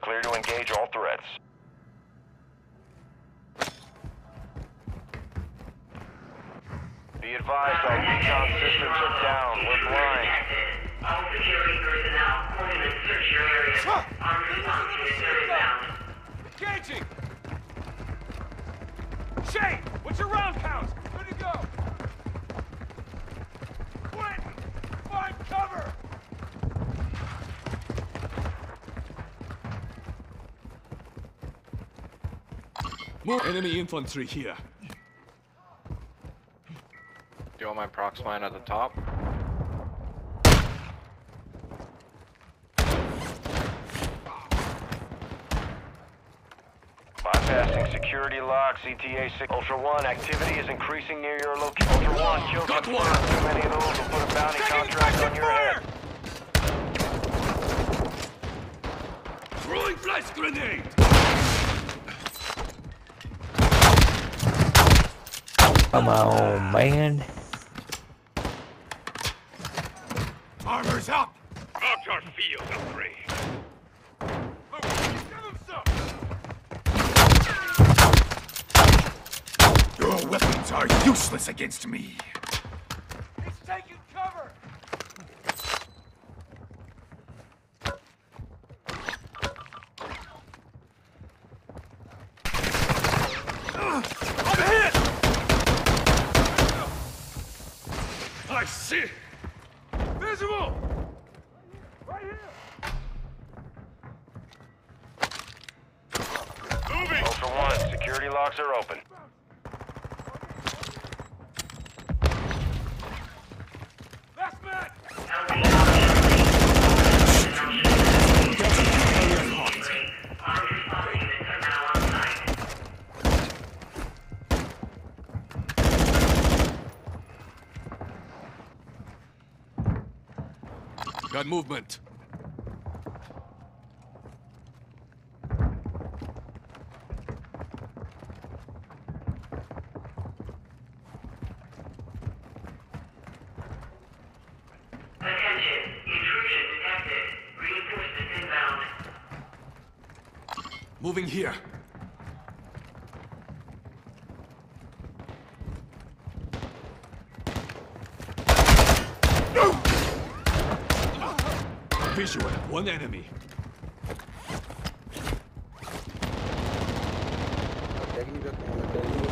clear to engage all threats. Be advised, our recon systems are down. We're blind. All security personnel, movement search your area. Units are inbound. Engaging! Shane, what's your round count? Good to go. More enemy infantry here. Do you want my prox mine at the top? Bypassing security locks, ETA 6. Ultra One, activity is increasing near your location. Ultra One, kill Got one. Too many of those will put a bounty Taking contract on your fire! head. Throwing flash grenade! Come on, man. Armor's up! Outer field upgrade. Look, give! Your weapons are useless against me. He's taking cover! I'm hit! I see! Visible! Right here! Moving! Ultra One, security locks are open. Got movement. Attention, intrusion detected. Reinforcements inbound. Moving here. Visual, one enemy. técnica como la que digo,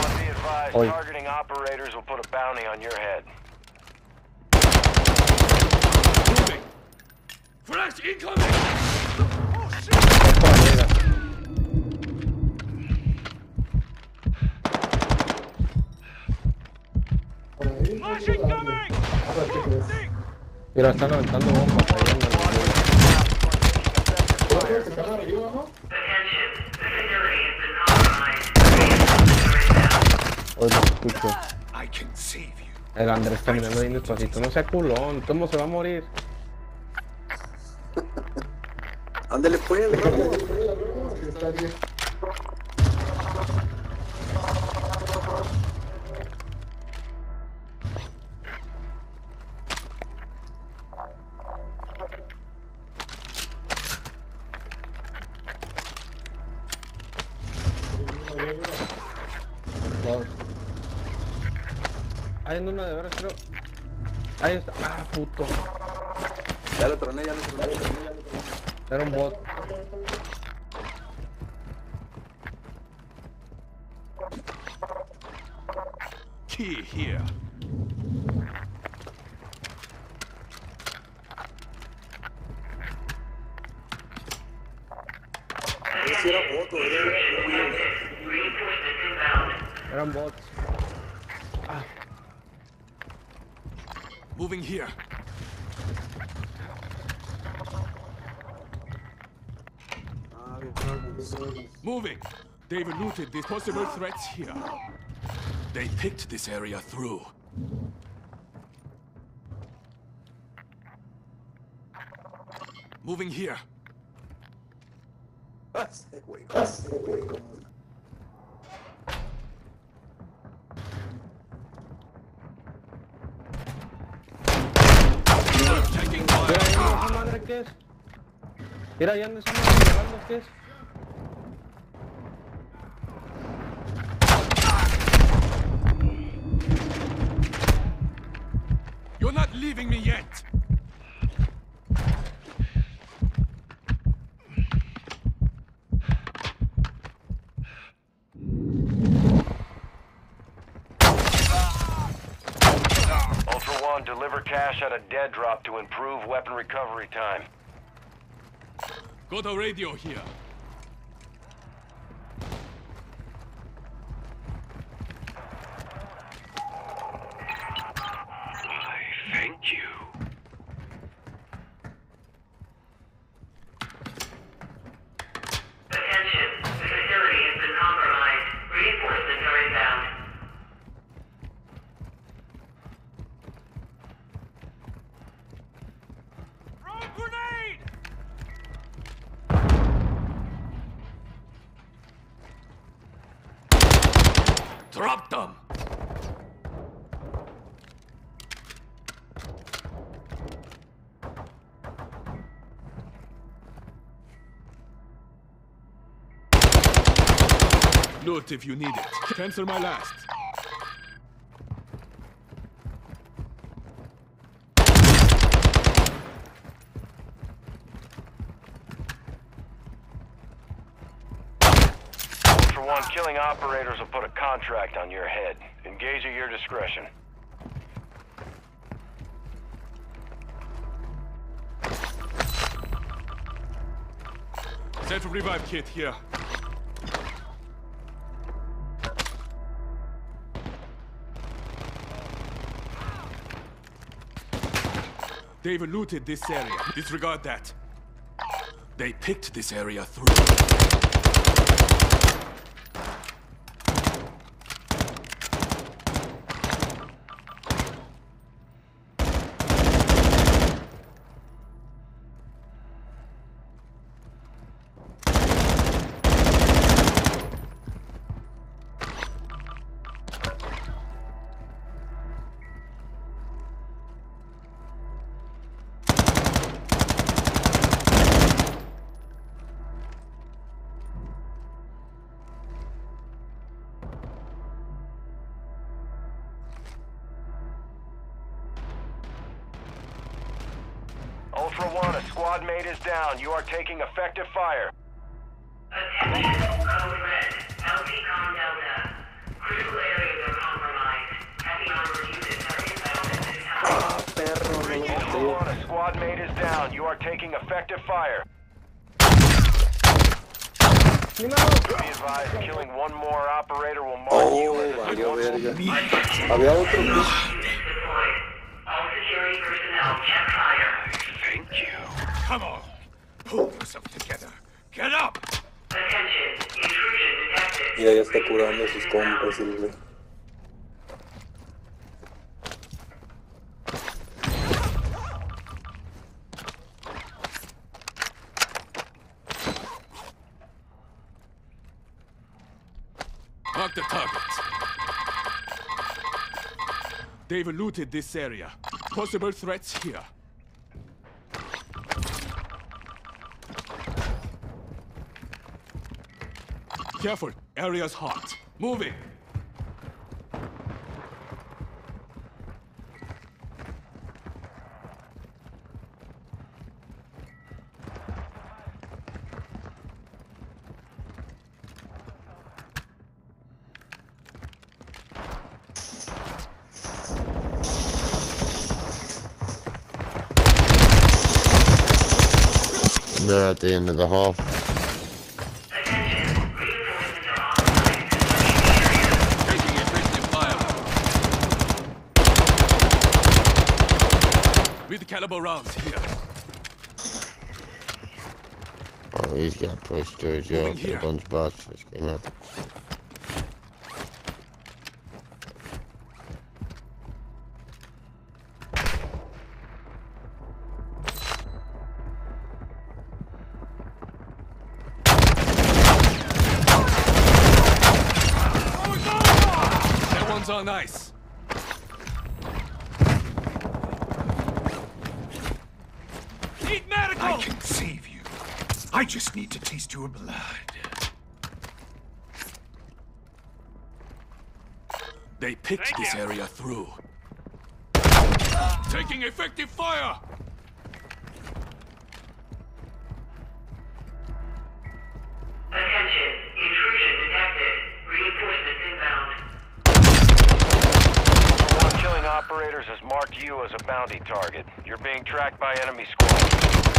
One, be advised, Oi. targeting operators will put a bounty on your head. Moving. Flash incoming! Mira, están aventando bombas ahí en el Attention, the facility has been compromised. Reinforcements are inbound. Hoy lo escucho. I can save you. El Andrés caminando bien despacito. No sea culón. ¿Cómo se va a morir? Ándale pues, bro. Dos. Hay en una de veras, creo. Ahí está. Ah, puto. Ya lo troné, ya lo troné. ya lo troné. Era un bot. Key here. Inbound. Eran bots. Moving here. Ah. Moving. They've looted these possible threats here. They picked this area through. Moving here. Ese güey, ese güey. Qué es? Mira, ya no estamos disparando, ¿qué es? You're not leaving me yet! One, deliver cash at a dead drop to improve weapon recovery time. Got a radio here. Drop them! Loot if you need it. Cancel my last. Ultra One, killing operators will put a contract on your head. Engage at your discretion. Self revive kit here. They've looted this area. Disregard that. They picked this area through. Ultra One, a squad mate is down. You are taking effective fire. Attention, code red. LTCOM Delta. Critical areas are compromised. Heavy armored units are inbound at this time. Perro, no lo Ultra. One, a squad mate is down. You are taking effective fire. You know. Be advised, killing one more operator will mark you Oh, as a oh, successful Había otro. Units Come on! Pull yourself together. Get up! Attention, intrusion detected. Y ahí está curando sus compas el güey. Mark the target. They've looted this area. Possible threats here. Careful, area's hot. Moving. They're at the end of the hall. Attention, reinforcements are online. Taking effective fire. With caliber rounds here. Oh, he's got pushed you. Moving here. A bunch of bots just came out. That one's on ice. Need medical! I can save you. I just need to taste your blood. They picked this area through. Taking effective fire! Attention, intrusion detected. Reinforcements inbound. One killing operators has marked you as a bounty target. You're being tracked by enemy squad.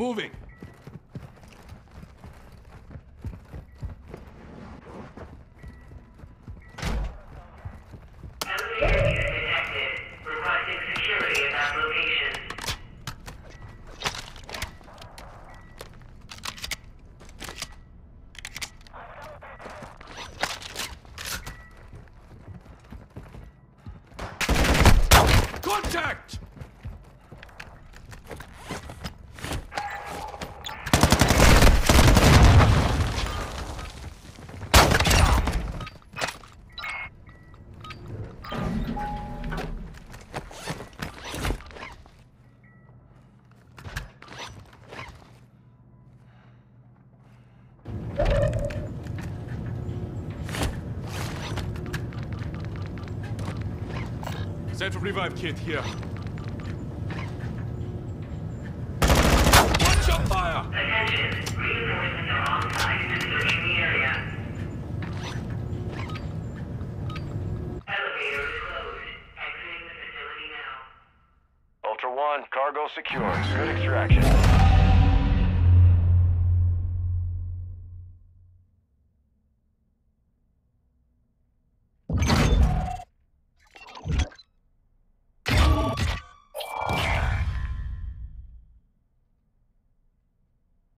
Moving! Contact! Self-revive kit here. Watch your fire! Attention, reinforcements are on site and searching the area. Elevator is closed. Exiting the facility now. Ultra One, cargo secured. Good extraction.